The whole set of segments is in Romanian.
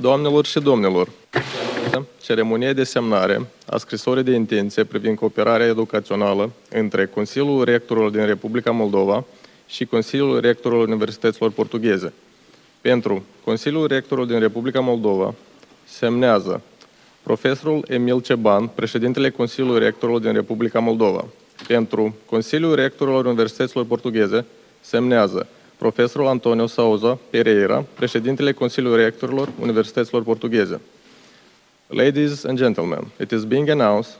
Doamnelor și domnilor, ceremonia de semnare a scrisorii de intenție privind cooperarea educațională între Consiliul Rectorilor din Republica Moldova și Consiliul Rectorilor Universităților Portugheze. Pentru Consiliul Rectorilor din Republica Moldova semnează profesorul Emil Ceban, președintele Consiliului Rectorilor din Republica Moldova. Pentru Consiliul Rectorilor Universităților Portugheze semnează profesorul Antonio Souza Pereira, președintele Consiliului Rectorilor Universităților Portugheze. Ladies and gentlemen, it is being announced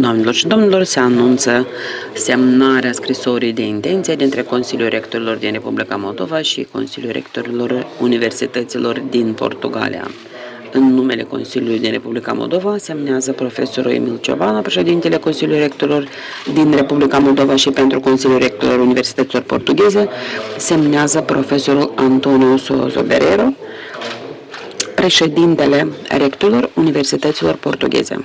Doamnelor și domnilor, se anunță semnarea scrisorii de intenție dintre Consiliul Rectorilor din Republica Moldova și Consiliul Rectorilor Universităților din Portugalia. În numele Consiliului din Republica Moldova semnează profesorul Emil Ciobana, președintele Consiliului Rectorilor din Republica Moldova și pentru Consiliul Rectorilor Universităților Portugheze semnează profesorul Antonio Sozo Berero, președintele rectorilor Universităților Portugheze.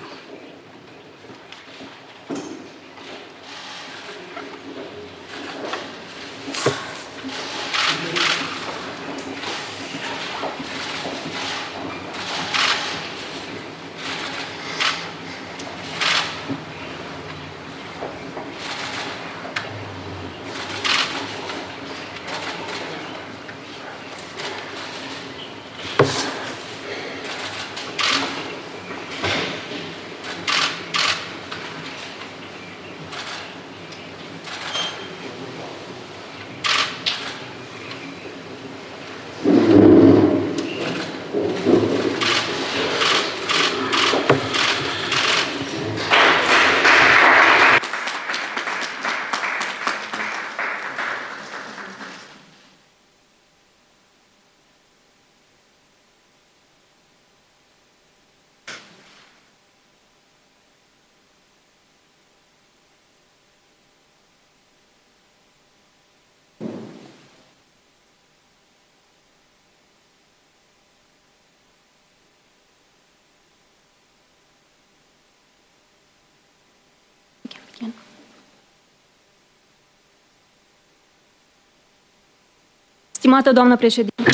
Stimată doamnă președinte,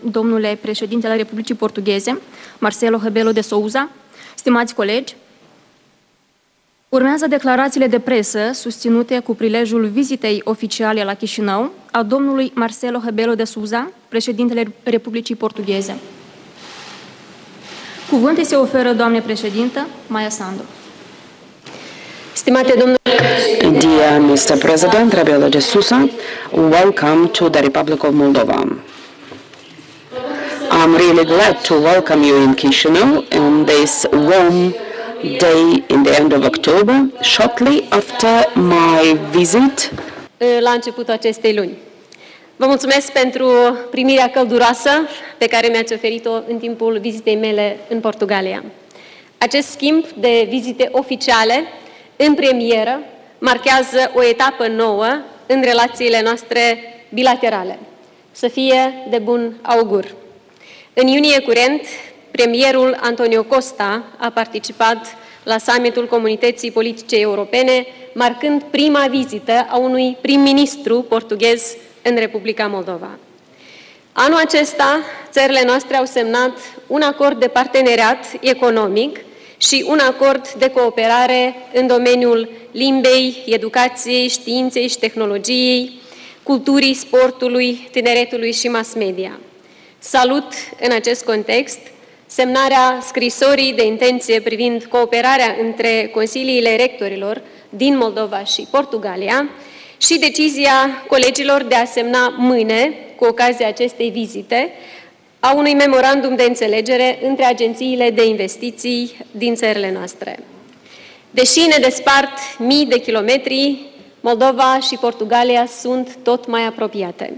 domnule președinte al Republicii Portugheze, Marcelo Rebelo de Souza, stimați colegi, urmează declarațiile de presă susținute cu prilejul vizitei oficiale la Chișinău a domnului Marcelo Rebelo de Souza, președintele Republicii Portugheze. Cuvântul se oferă, doamne președintă, Maia Sandu. Stimate domnule Dear Mr. President Rebelo de Sousa, welcome to the Republic of Moldova. I'm really glad to welcome you in Chisinau on this warm day in the end of October, shortly after my visit. La începutul acestei luni. Vă mulțumesc pentru primirea călduroasă pe care mi-ați oferit-o în timpul vizitei mele în Portugalia. Acest schimb de vizite oficiale în premieră marchează o etapă nouă în relațiile noastre bilaterale. Să fie de bun augur. În iunie curent, premierul Antonio Costa a participat la summitul Comunității Politice Europene, marcând prima vizită a unui prim-ministru portughez în Republica Moldova. Anul acesta, țările noastre au semnat un acord de parteneriat economic și un acord de cooperare în domeniul limbei, educației, științei și tehnologiei, culturii, sportului, tineretului și mass media. Salut în acest context semnarea scrisorii de intenție privind cooperarea între consiliile rectorilor din Moldova și Portugalia și decizia colegilor de a semna mâine, cu ocazia acestei vizite, a unui memorandum de înțelegere între agențiile de investiții din țările noastre. Deși ne despart mii de kilometri, Moldova și Portugalia sunt tot mai apropiate.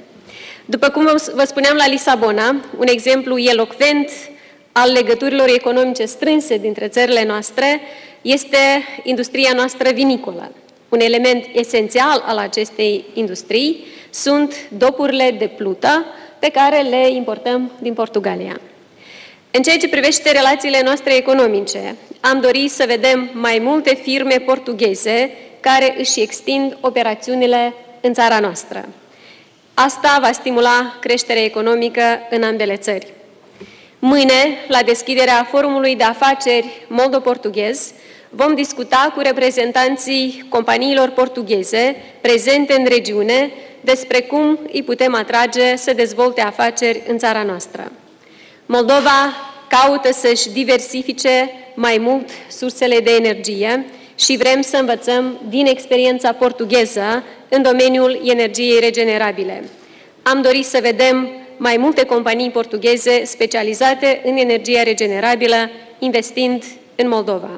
După cum vă spuneam la Lisabona, un exemplu elocvent al legăturilor economice strânse dintre țările noastre este industria noastră vinicolă. Un element esențial al acestei industrii sunt dopurile de plută, pe care le importăm din Portugalia. În ceea ce privește relațiile noastre economice, am dorit să vedem mai multe firme portugheze care își extind operațiunile în țara noastră. Asta va stimula creșterea economică în ambele țări. Mâine, la deschiderea Forumului de Afaceri Moldo-Portughez, vom discuta cu reprezentanții companiilor portugheze prezente în regiune despre cum îi putem atrage să dezvolte afaceri în țara noastră. Moldova caută să-și diversifice mai mult sursele de energie și vrem să învățăm din experiența portugheză în domeniul energiei regenerabile. Am dorit să vedem mai multe companii portugheze specializate în energia regenerabilă investind în Moldova.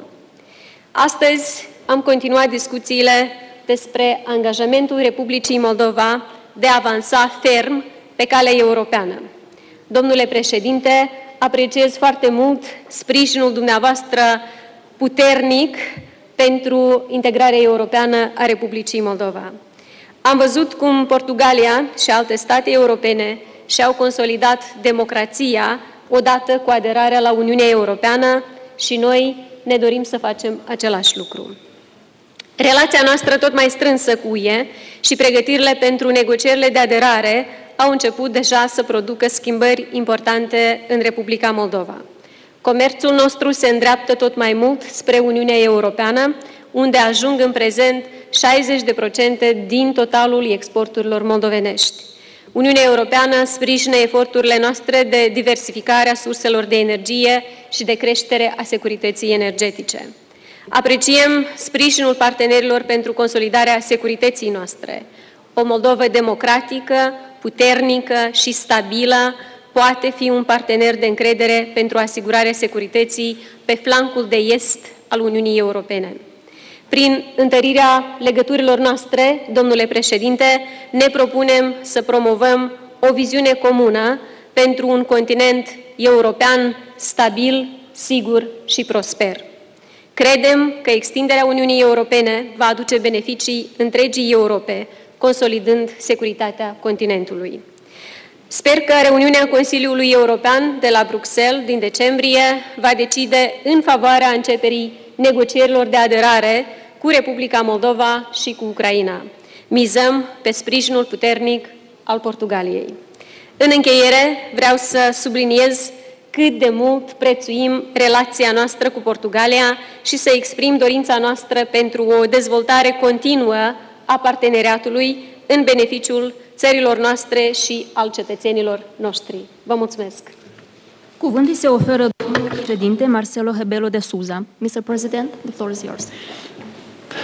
Astăzi am continuat discuțiile despre angajamentul Republicii Moldova de a avansa ferm pe calea europeană. Domnule președinte, apreciez foarte mult sprijinul dumneavoastră puternic pentru integrarea europeană a Republicii Moldova. Am văzut cum Portugalia și alte state europene și-au consolidat democrația odată cu aderarea la Uniunea Europeană și noi ne dorim să facem același lucru. Relația noastră tot mai strânsă cu UE și pregătirile pentru negocierile de aderare au început deja să producă schimbări importante în Republica Moldova. Comerțul nostru se îndreaptă tot mai mult spre Uniunea Europeană, unde ajung în prezent 60% din totalul exporturilor moldovenești. Uniunea Europeană sprijină eforturile noastre de diversificare a surselor de energie și de creștere a securității energetice. Apreciem sprijinul partenerilor pentru consolidarea securității noastre. O Moldovă democratică, puternică și stabilă poate fi un partener de încredere pentru asigurarea securității pe flancul de est al Uniunii Europene. Prin întărirea legăturilor noastre, domnule președinte, ne propunem să promovăm o viziune comună pentru un continent european stabil, sigur și prosper. Credem că extinderea Uniunii Europene va aduce beneficii întregii Europe, consolidând securitatea continentului. Sper că reuniunea Consiliului European de la Bruxelles din decembrie va decide în favoarea începerii negocierilor de aderare cu Republica Moldova și cu Ucraina. Mizăm pe sprijinul puternic al Portugaliei. În încheiere, vreau să subliniez cât de mult prețuim relația noastră cu Portugalia și să exprim dorința noastră pentru o dezvoltare continuă a parteneriatului în beneficiul țărilor noastre și al cetățenilor noștri. Vă mulțumesc! Cuvântul se oferă domnul președinte Marcelo Hebelo de Souza. Mr. President, the floor is yours.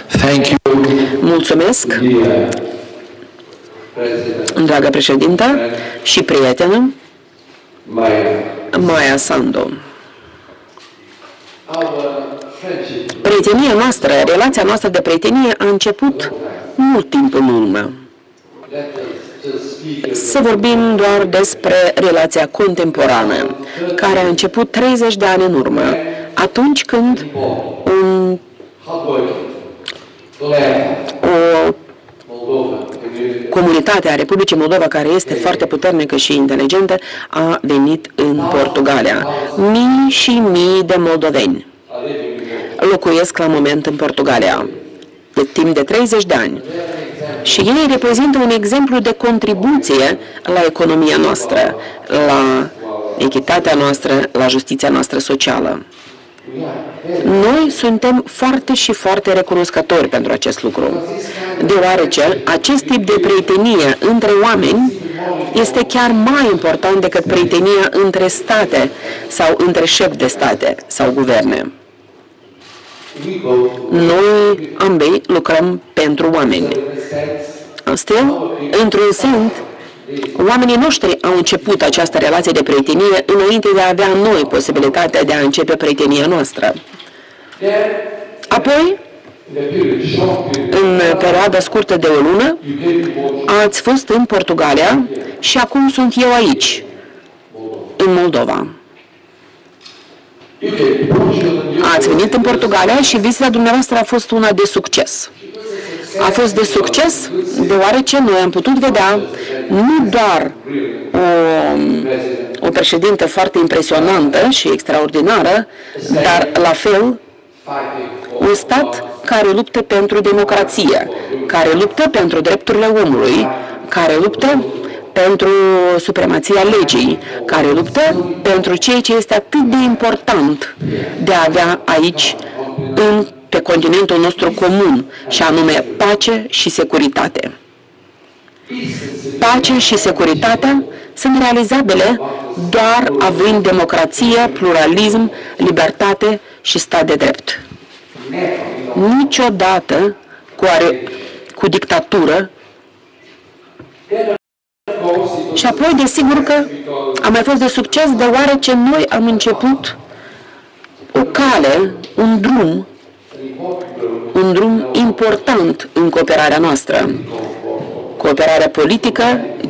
Thank you. Mulțumesc, dragă președintă și prietenă Maia. Sandu. Prietenia noastră, relația noastră de prietenie a început mult timp în urmă. Să vorbim doar despre relația contemporană, care a început 30 de ani în urmă, atunci când un, o comunitatea Republicii Moldova, care este foarte puternică și inteligentă, a venit în Portugalia. Mii și mii de moldoveni locuiesc la moment în Portugalia, de timp de 30 de ani. Și ei reprezintă un exemplu de contribuție la economia noastră, la echitatea noastră, la justiția noastră socială. Noi suntem foarte și foarte recunoscători pentru acest lucru, deoarece acest tip de prietenie între oameni este chiar mai important decât prietenia între state sau între șefi de state sau guverne. Noi ambei lucrăm pentru oameni. Astfel, într-un sens, Oamenii noștri au început această relație de prietenie înainte de a avea noi posibilitatea de a începe prietenia noastră. Apoi, în perioada scurtă de o lună, ați fost în Portugalia și acum sunt eu aici, în Moldova. Ați venit în Portugalia și vizita dumneavoastră a fost una de succes a fost de succes deoarece noi am putut vedea nu doar o, o președintă foarte impresionantă și extraordinară, dar la fel un stat care luptă pentru democrație, care luptă pentru drepturile omului, care luptă pentru supremația legii, care luptă pentru ceea ce este atât de important de a avea aici, în, pe continentul nostru comun, și anume pace și securitate. Pace și securitatea sunt realizabile doar având democrație, pluralism, libertate și stat de drept. Niciodată cu, are, cu dictatură și apoi, desigur că a mai fost de succes deoarece noi am început o cale, un drum, un drum important în cooperarea noastră. Cooperarea politică,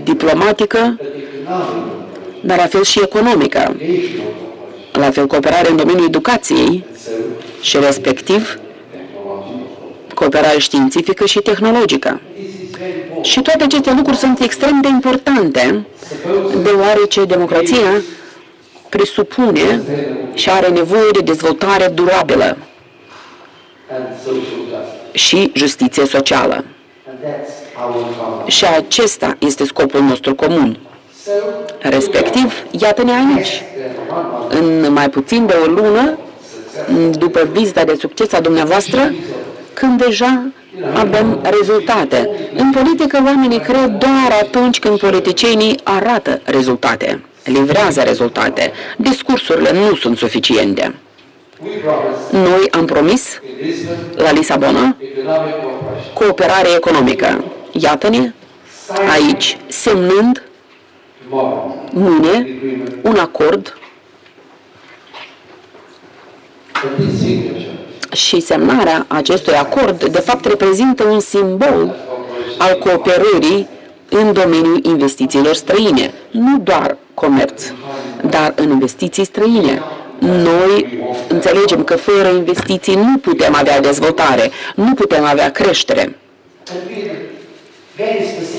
diplomatică, dar la fel și economică. La fel cooperare în domeniul educației și respectiv cooperare științifică și tehnologică. Și toate aceste lucruri sunt extrem de importante, deoarece democrația presupune și are nevoie de dezvoltare durabilă și justiție socială. Și acesta este scopul nostru comun. Respectiv, iată-ne aici, în mai puțin de o lună, după vizita de succes a dumneavoastră, când deja avem rezultate. În politică, oamenii cred doar atunci când politicienii arată rezultate, livrează rezultate. Discursurile nu sunt suficiente. Noi am promis la Lisabona cooperare economică. Iată-ne aici, semnând mâine un acord și semnarea acestui acord, de fapt, reprezintă un simbol al cooperării în domeniul investițiilor străine, nu doar comerț, dar în investiții străine. Noi înțelegem că fără investiții nu putem avea dezvoltare, nu putem avea creștere.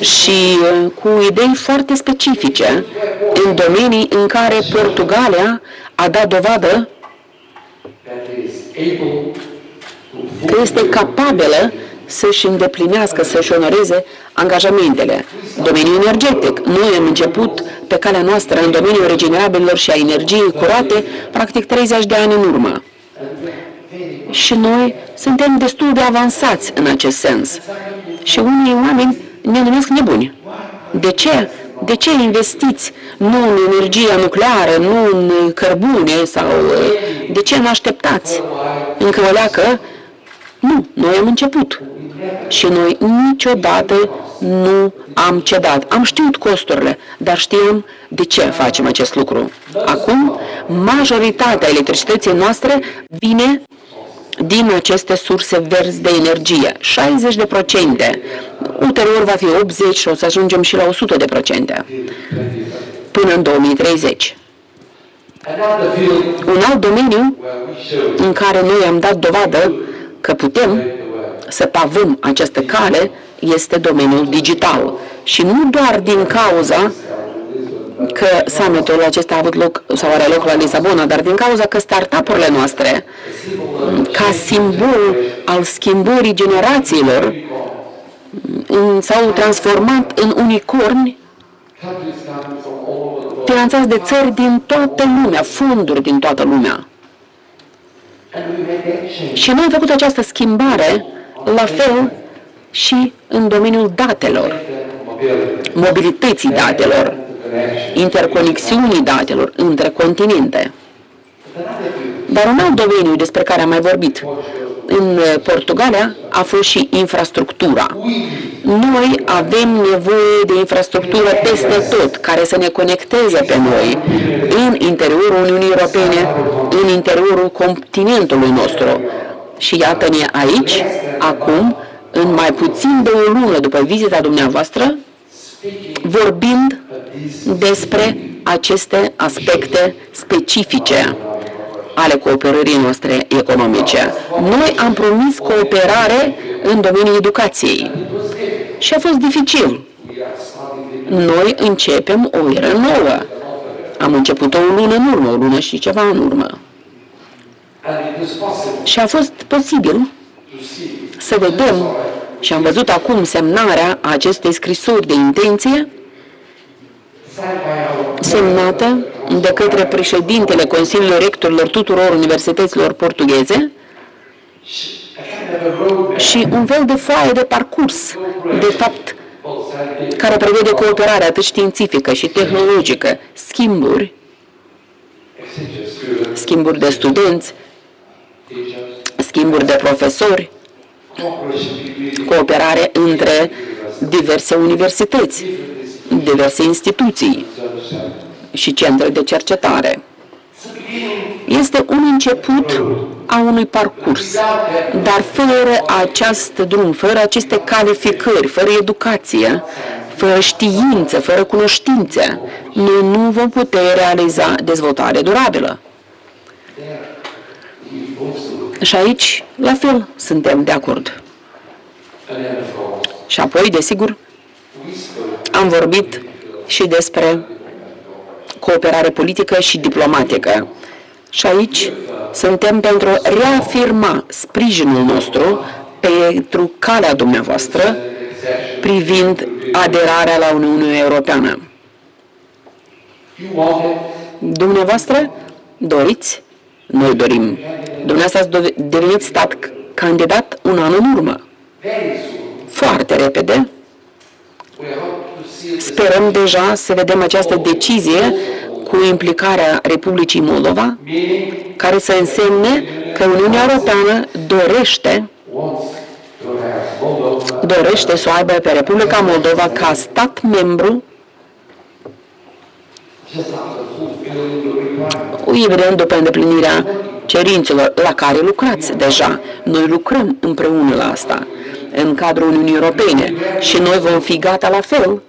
Și uh, cu idei foarte specifice în domenii în care Portugalia a dat dovadă că este capabilă să-și îndeplinească, să-și onoreze angajamentele. Domeniul energetic. Noi am început pe calea noastră în domeniul regenerabililor și a energiei curate practic 30 de ani în urmă. Și noi suntem destul de avansați în acest sens. Și unii oameni ne numesc nebuni. De ce? De ce investiți nu în energia nucleară, nu în cărbune sau de ce nu așteptați încă o leacă? Nu, noi am început. Și noi niciodată nu am cedat. Am știut costurile, dar știam de ce facem acest lucru. Acum, majoritatea electricității noastre vine din aceste surse verzi de energie. 60 de procente. Ulterior va fi 80 și o să ajungem și la 100 de procente până în 2030. Un alt domeniu în care noi am dat dovadă că putem să pavăm această cale este domeniul digital. Și nu doar din cauza că summitul acesta a avut loc sau are loc la Lisabona, dar din cauza că startup-urile noastre, ca simbol al schimbării generațiilor, s-au transformat în unicorni finanțați de țări din toată lumea, fonduri din toată lumea. Și noi am făcut această schimbare la fel și în domeniul datelor, mobilității datelor, interconexiunii datelor între continente. Dar un alt domeniu despre care am mai vorbit în Portugalia a fost și infrastructura. Noi avem nevoie de infrastructură peste tot, care să ne conecteze pe noi în interiorul Uniunii Europene, în interiorul continentului nostru. Și iată-ne aici, acum, în mai puțin de o lună după vizita dumneavoastră, vorbind despre aceste aspecte specifice ale cooperării noastre economice. Noi am promis cooperare în domeniul educației și a fost dificil. Noi începem o eră nouă. Am început o lună în urmă, o lună și ceva în urmă. Și a fost posibil să vedem și am văzut acum semnarea acestei scrisori de intenție semnată de către președintele Consiliului Rectorilor tuturor universităților portugheze și un fel de foaie de parcurs, de fapt, care prevede cooperarea atât științifică și tehnologică, schimburi, schimburi de studenți, schimburi de profesori, cooperare între diverse universități, diverse instituții și centre de cercetare. Este un început a unui parcurs, dar fără acest drum, fără aceste calificări, fără educație, fără știință, fără cunoștințe, noi nu vom putea realiza dezvoltare durabilă. Și aici, la fel, suntem de acord. Și apoi, desigur, am vorbit și despre cooperare politică și diplomatică. Și aici suntem pentru a reafirma sprijinul nostru pentru calea dumneavoastră privind aderarea la Uniunea Europeană. Dumneavoastră doriți? Noi dorim. Dumneavoastră ați devenit stat candidat un an în urmă. Foarte repede. Sperăm deja să vedem această decizie cu implicarea Republicii Moldova, care să însemne că Uniunea Europeană dorește dorește să o aibă pe Republica Moldova ca stat membru evident după îndeplinirea cerințelor la care lucrați deja. Noi lucrăm împreună la asta în cadrul Uniunii Europene și noi vom fi gata la fel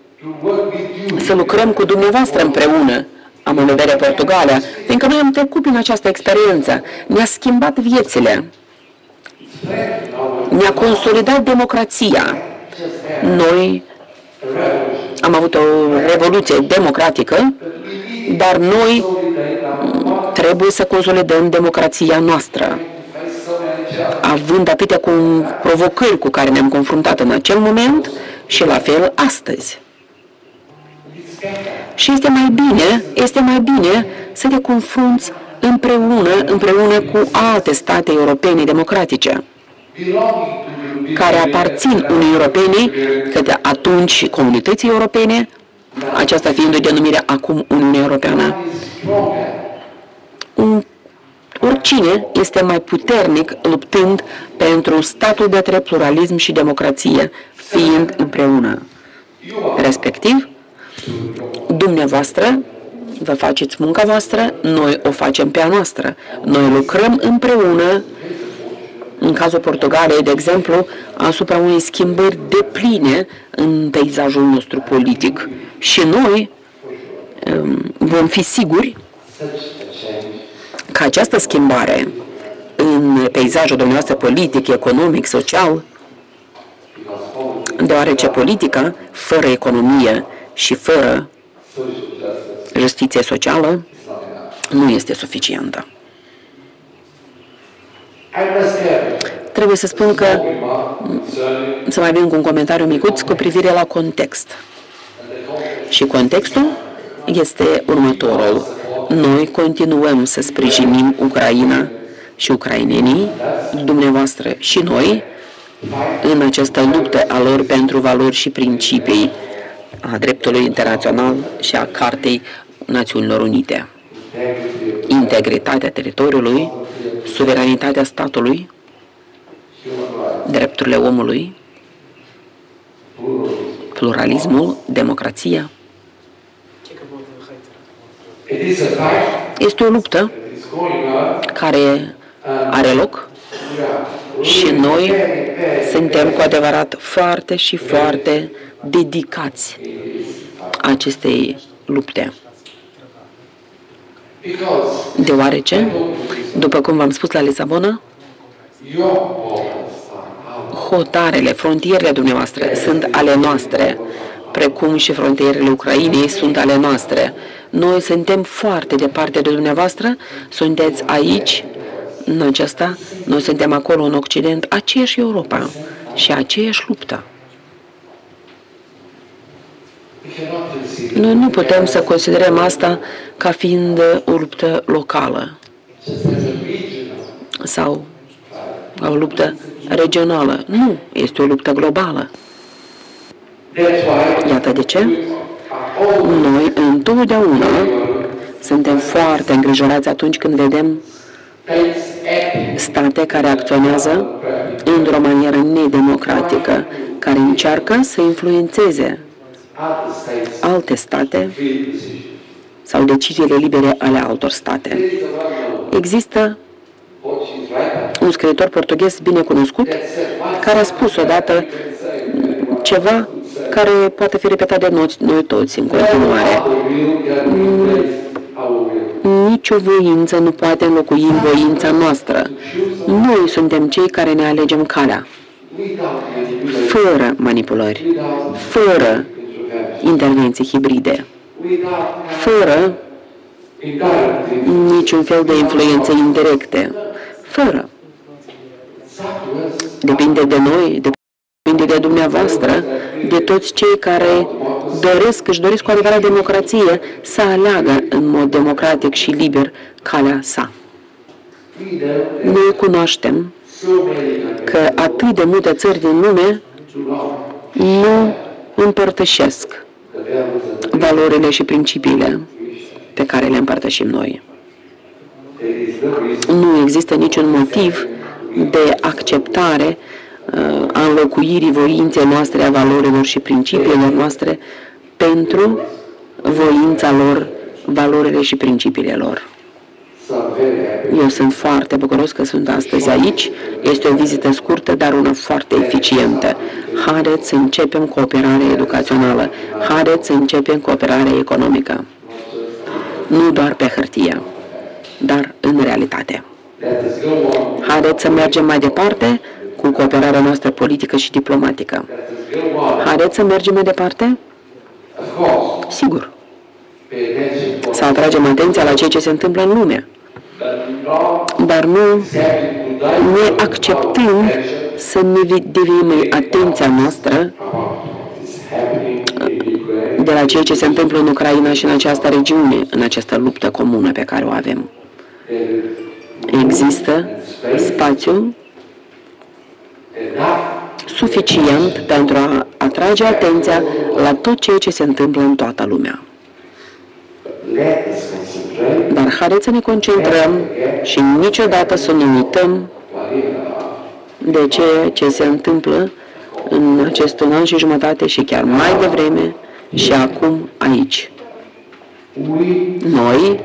să lucrăm cu dumneavoastră împreună am în vedere Portugalia, fiindcă noi am trecut prin această experiență, ne-a schimbat viețile, ne-a consolidat democrația. Noi am avut o revoluție democratică, dar noi trebuie să consolidăm democrația noastră. Având atâtea provocări cu care ne-am confruntat în acel moment și la fel astăzi. Și este mai bine, este mai bine să te confrunți împreună, împreună cu alte state europene democratice care aparțin Uniunii Europene, că atunci comunității europene, aceasta fiind o denumire acum Uniunea Europeană. Un, oricine este mai puternic luptând pentru statul de drept, pluralism și democrație, fiind împreună. Respectiv, Dumneavoastră vă faceți munca voastră, noi o facem pe a noastră. Noi lucrăm împreună, în cazul Portugaliei, de exemplu, asupra unei schimbări de pline în peisajul nostru politic. Și noi um, vom fi siguri că această schimbare în peisajul dumneavoastră politic, economic, social, deoarece politica, fără economie și fără justiție socială, nu este suficientă. Trebuie să spun că să mai vin cu un comentariu micuț cu privire la context. Și contextul este următorul. Noi continuăm să sprijinim Ucraina și ucrainenii, dumneavoastră și noi, în această luptă a lor pentru valori și principii a dreptului internațional și a Cartei Națiunilor Unite. Integritatea teritoriului, suveranitatea statului, drepturile omului, pluralismul, democrația. Este o luptă care are loc și noi suntem cu adevărat foarte și foarte dedicați acestei lupte. Deoarece, după cum v-am spus la Lisabona, hotarele, frontierele dumneavoastră sunt ale noastre, precum și frontierele Ucrainei sunt ale noastre. Noi suntem foarte departe de dumneavoastră, sunteți aici, în aceasta, noi suntem acolo în Occident, aceeași Europa și aceeași luptă. Noi nu putem să considerăm asta ca fiind o luptă locală sau o luptă regională. Nu, este o luptă globală. Iată de ce noi întotdeauna suntem foarte îngrijorați atunci când vedem state care acționează într-o manieră nedemocratică, care încearcă să influențeze alte state sau deciziile libere ale altor state. Există un scriitor portughez bine cunoscut care a spus odată ceva care poate fi repetat de noi, noi toți în continuare. Nici o voință nu poate înlocui voința noastră. Noi suntem cei care ne alegem calea. Fără manipulări, fără intervenții hibride, fără niciun fel de influențe indirecte, fără. Depinde de noi, depinde de dumneavoastră, de toți cei care doresc, își doresc cu adevărat democrație, să aleagă în mod democratic și liber calea sa. Noi cunoaștem că atât de multe țări din lume nu împărtășesc valorile și principiile pe care le împărtășim noi. Nu există niciun motiv de acceptare uh, a înlocuirii voinței noastre, a valorilor și principiilor noastre pentru voința lor, valorile și principiile lor. Eu sunt foarte bucuros că sunt astăzi aici. Este o vizită scurtă, dar una foarte eficientă. Haideți să începem cooperarea educațională. Haideți să începem cooperarea economică. Nu doar pe hârtie, dar în realitate. Haideți să mergem mai departe cu cooperarea noastră politică și diplomatică. Haideți să mergem mai departe? Sigur. Să atragem atenția la ceea ce se întâmplă în lume dar nu ne acceptăm să ne deviem atenția noastră de la ceea ce se întâmplă în Ucraina și în această regiune, în această luptă comună pe care o avem. Există spațiu suficient pentru a atrage atenția la tot ceea ce se întâmplă în toată lumea. Dar haideți să ne concentrăm și niciodată să nu uităm de ceea ce se întâmplă în acest un an și jumătate și chiar mai devreme și acum aici. Noi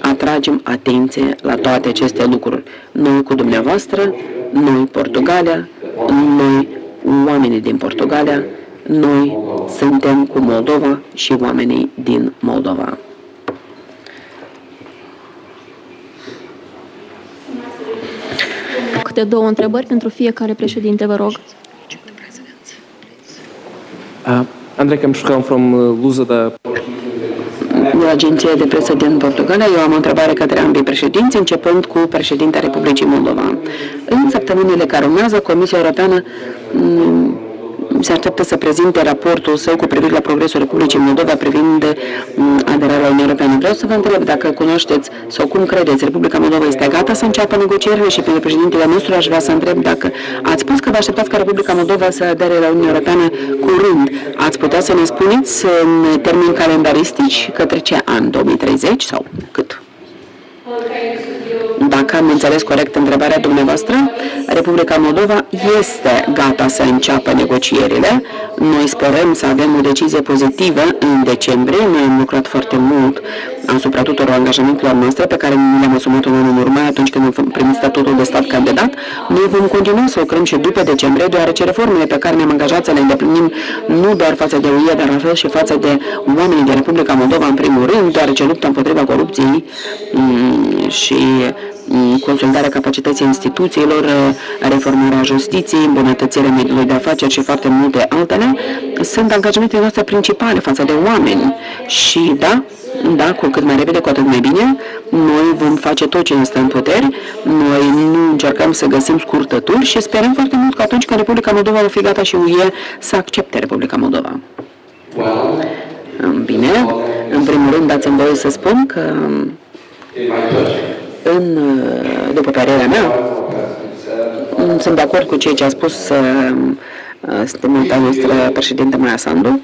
atragem atenție la toate aceste lucruri. Noi cu dumneavoastră, noi Portugalia, noi oamenii din Portugalia, noi suntem cu Moldova și oamenii din Moldova. Câte două întrebări pentru fiecare președinte, vă rog. Uh, Andrei Camșucan from uh, Luza da de agenția de presă din Portugalia. Eu am o întrebare către ambii președinți, începând cu președintea Republicii Moldova. În săptămânile care urmează, Comisia Europeană mm, se așteaptă să prezinte raportul său cu privire la progresul Republicii Moldova privind mm, aderarea la Uniunea Europeană. Vreau să vă întreb dacă cunoașteți sau cum credeți, Republica Moldova este gata să înceapă negocierile și pentru președintele nostru aș vrea să întreb dacă ați spus că vă așteptați ca Republica Moldova să adere la Uniunea Europeană curând. Ați putea să ne spuneți în termeni calendaristici către ce an? 2030 sau cât? Dacă am înțeles corect întrebarea dumneavoastră, Republica Moldova este gata să înceapă negocierile. Noi sperăm să avem o decizie pozitivă în decembrie. Noi am lucrat foarte mult asupra tuturor angajamentelor noastre pe care le-am asumat un an în urmă atunci când am primit statutul de stat candidat. Noi vom continua să lucrăm și după decembrie, deoarece reformele pe care ne-am angajat să le îndeplinim nu doar față de UE, dar la fel și față de oamenii din Republica Moldova în primul rând, deoarece lupta împotriva corupției mm, și mm, consolidarea capacității instituțiilor, reformarea justiției, îmbunătățirea mediului de afaceri și foarte multe altele, sunt angajamentele noastre principale față de oameni. Și da, da, cu cât mai repede, cu atât mai bine. Noi vom face tot ce ne stă în puteri. Noi nu încercăm să găsim scurtături și sperăm foarte mult că atunci când Republica Moldova va fi gata și UE să accepte Republica Moldova. Bine, în primul rând dați-mi voie să spun că în, după părerea mea, sunt de acord cu ceea ce a spus stimata noastră președinte Maia Sandu,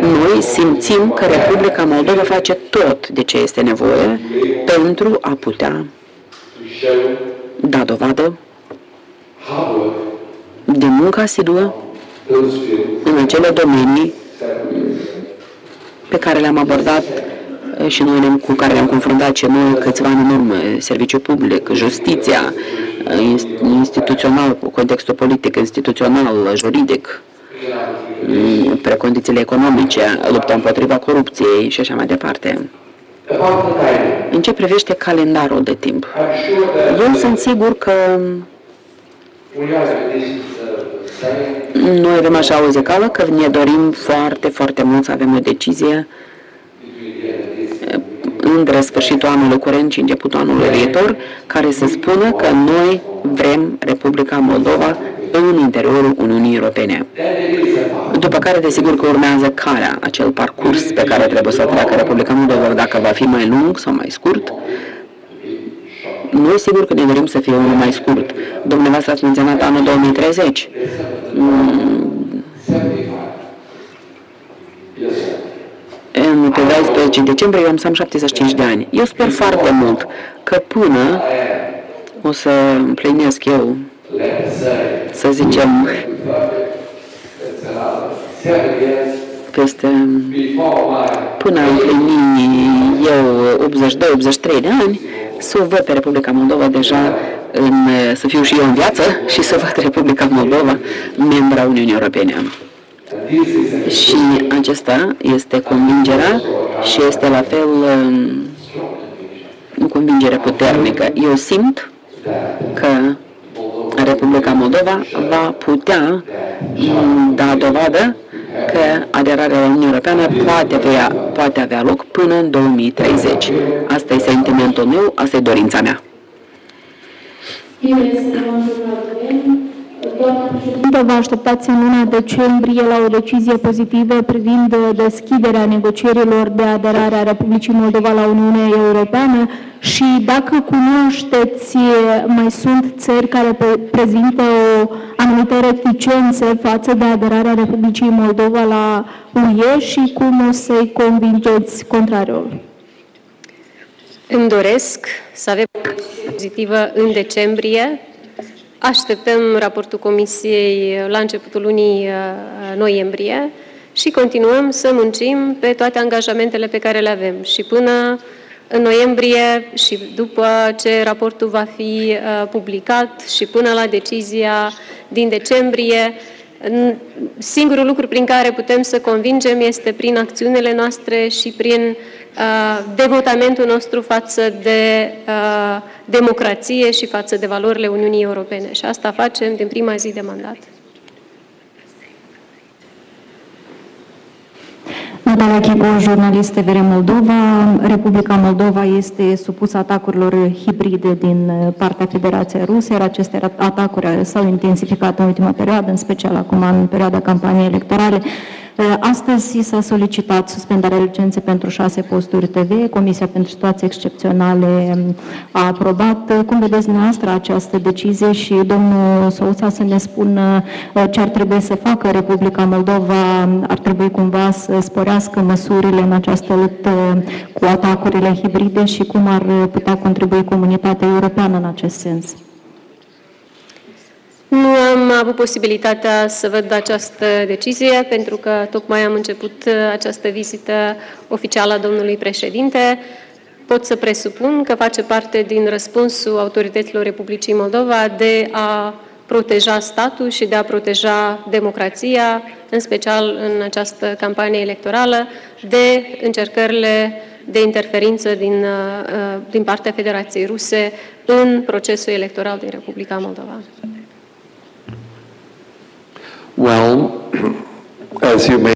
noi simțim că Republica Moldova face tot de ce este nevoie pentru a putea da dovadă de muncă asiduă în acele domenii pe care le-am abordat și noi cu care le-am confruntat și noi câțiva ani în urmă, serviciu public, justiția, instituțional, contextul politic, instituțional, juridic, precondițiile economice, lupta împotriva corupției și așa mai departe. În ce privește calendarul de timp, eu sunt sigur că noi avem așa o zecală că ne dorim foarte, foarte mult să avem o decizie între sfârșitul anului curent și începutul anului viitor, care să spună că noi vrem Republica Moldova în interiorul Uniunii Europene. După care, desigur că urmează calea, acel parcurs pe care trebuie să treacă Republica Moldova, dacă va fi mai lung sau mai scurt, noi sigur că ne dorim să fie unul mai scurt. Dumneavoastră ați menționat anul 2030. În pe 14 decembrie eu am să am 75 de ani. Eu sper foarte mult că până o să împlinesc eu, să zicem, peste până împlini eu 82-83 de ani, să o văd pe Republica Moldova deja în, să fiu și eu în viață și să văd Republica Moldova membra Uniunii Europene. Și acesta este convingerea și este la fel o um, convingere puternică. Eu simt că Republica Moldova va putea um, da dovadă că aderarea la Uniunea Europeană poate avea, poate avea loc până în 2030. Asta e sentimentul meu, asta e dorința mea. Vă așteptați în luna decembrie la o decizie pozitivă privind deschiderea negocierilor de aderare a Republicii Moldova la Uniunea Europeană și dacă cunoașteți, mai sunt țări care prezintă o anumită reticență față de aderarea Republicii Moldova la UE și cum o să-i convingeți contrariul? Îmi doresc să avem o pozitivă în decembrie Așteptăm raportul Comisiei la începutul lunii uh, noiembrie și continuăm să muncim pe toate angajamentele pe care le avem. Și până în noiembrie și după ce raportul va fi uh, publicat și până la decizia din decembrie, singurul lucru prin care putem să convingem este prin acțiunile noastre și prin Uh, devotamentul nostru față de uh, democrație și față de valorile Uniunii Europene. Și asta facem din prima zi de mandat. Natalia Chico, jurnalist TVR Moldova. Republica Moldova este supusă atacurilor hibride din partea Federației Ruse, iar aceste atacuri s-au intensificat în ultima perioadă, în special acum în perioada campaniei electorale. Uh, astăzi s-a solicitat suspendarea licenței pentru șase posturi TV. Comisia pentru situații excepționale um, a aprobat. Cum vedeți dumneavoastră această decizie și domnul Sousa să ne spună uh, ce ar trebui să facă Republica Moldova? Ar trebui cumva să sporească măsurile în această luptă cu atacurile hibride și cum ar putea contribui comunitatea europeană în acest sens? Nu am avut posibilitatea să văd această decizie pentru că tocmai am început uh, această vizită oficială a domnului președinte. Pot să presupun că face parte din răspunsul autorităților Republicii Moldova de a proteja statul și de a proteja democrația, în special în această campanie electorală, de încercările de interferință din, uh, uh, din partea Federației Ruse în procesul electoral din Republica Moldova. Well, as you may...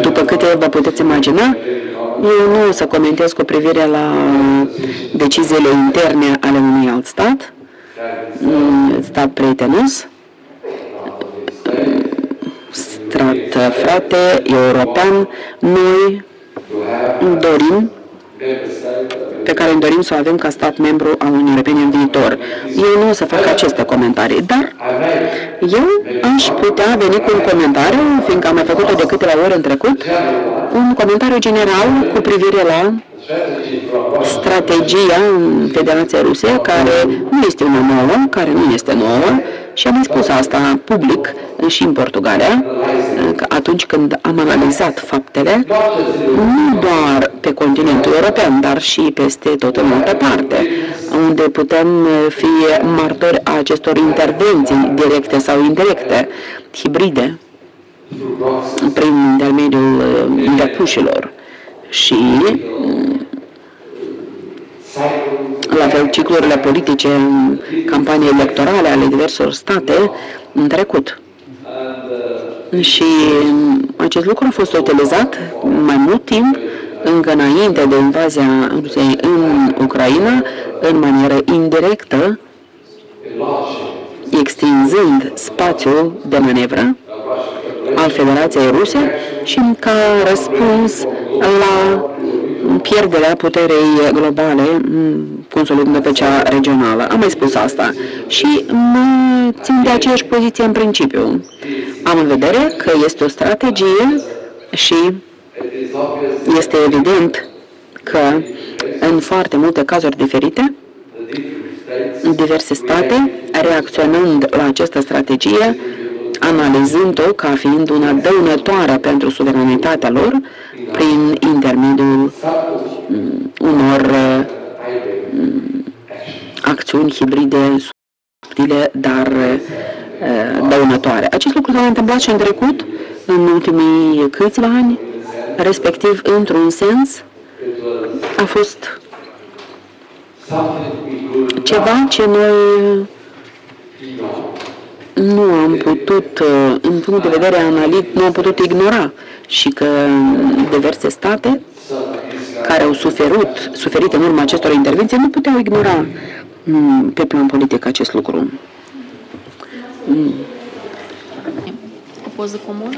După câte vă puteți imagina, eu nu o să comentez cu privire la deciziile interne ale unui alt stat, stat prietenos, stat frate, european, noi dorim pe care îmi dorim să o avem ca stat membru al Uniunii Europene în viitor. Eu nu o să fac aceste comentarii, dar eu aș putea veni cu un comentariu, fiindcă am mai făcut-o de câteva ori în trecut, un comentariu general cu privire la strategia în Federația Rusie, care nu este una nouă, care nu este nouă, și am mai spus asta public și în Portugalia, că atunci când am analizat faptele, nu doar pe continentul european, dar și peste tot în altă parte, unde putem fi martori a acestor intervenții directe sau indirecte, hibride, prin intermediul interpușilor. Și la fel ciclurile politice în campanii electorale ale diverselor state în trecut. Și acest lucru a fost utilizat mai mult timp încă înainte de invazia Rusiei în Ucraina, în manieră indirectă, extinzând spațiul de manevră al Federației Ruse și ca răspuns la pierderea puterei globale consolidând pe cea regională. Am mai spus asta și mă țin de aceeași poziție în principiu. Am în vedere că este o strategie și este evident că în foarte multe cazuri diferite, diverse state, reacționând la această strategie, analizând-o ca fiind una dăunătoare pentru suveranitatea lor prin intermediul mm, unor mm, acțiuni hibride subtile, dar uh, dăunătoare. Acest lucru s-a întâmplat și în trecut, în ultimii câțiva ani, respectiv, într-un sens, a fost ceva ce noi nu am putut, uh, în punct de vedere analitic, nu am putut ignora și că diverse state care au suferit, suferit în urma acestor intervenții nu puteau ignora mm, pe plan politic acest lucru. O poză comună?